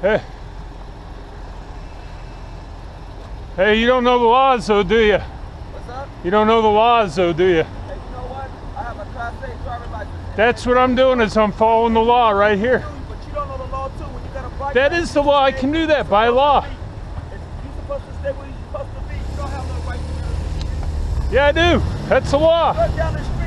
Hey. Hey, you don't know the laws though, do you? What's up? You don't know the laws though, do you? Hey, you know what? I have a Class A driver's license. That's what I'm doing is I'm following the law right here. But you don't know the law too. When you got a bike, That is the law. I can do that by law. You're supposed to stay where you're supposed to be, you don't have no right to Yeah, I do. That's the law. Look down the